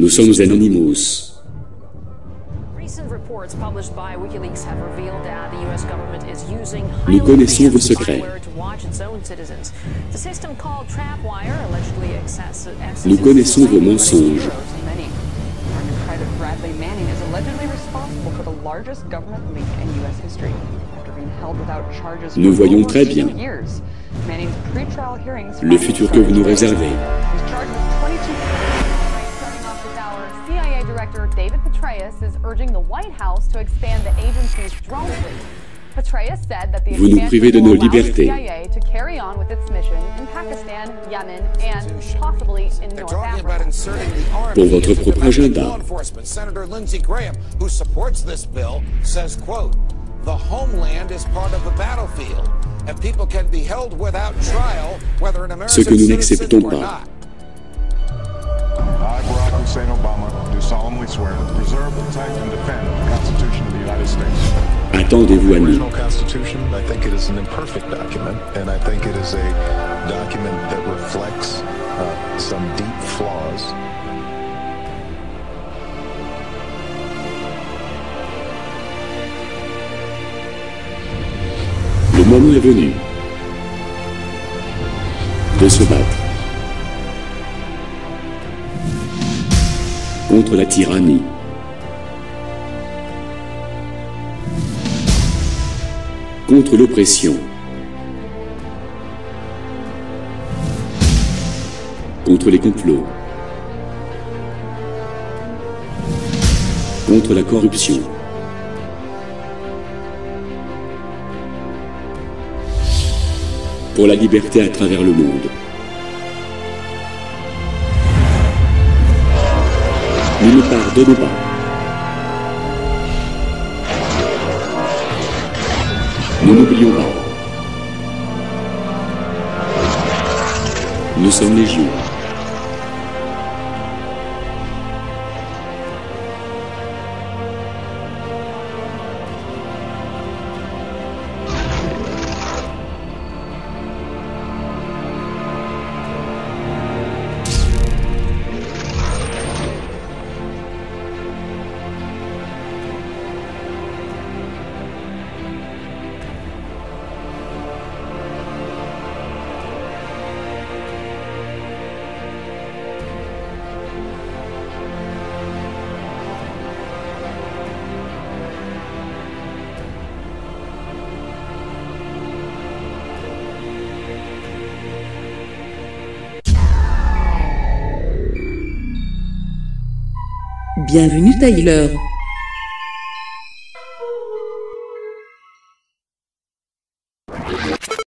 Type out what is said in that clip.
Nous sommes Anonymous. Nous connaissons vos secrets. Nous connaissons vos mensonges. Nous voyons très bien Le futur que vous nous réservez. Director David Petraeus is urging the White House to expand the agency's drone fleet. Petraeus said that the Vous nous expansion privez de will nos libertés. CIA to carry on with its mission in Pakistan, Yemen, and possibly in North Africa. Pour votre propre agenda. law enforcement. Senator Lindsey Graham, who supports this bill, says, quote, the homeland is part of the battlefield, and people can be held without trial, whether an American Ce que nous citizen n'acceptons or pas. not. I, Barack Hussein Obama, solemnly swear to preserve, protect, and defend the Constitution of the United States. Attendez-vous à nous. original Constitution, I think it is an imperfect document, and I think it is a document that reflects uh, some deep flaws. Le moment est venu de se battre contre la tyrannie, contre l'oppression, contre les complots, contre la corruption. pour la liberté à travers le monde. Nous ne pardonnons pas. Nous n'oublions pas. Nous sommes légion. Bienvenue Tyler.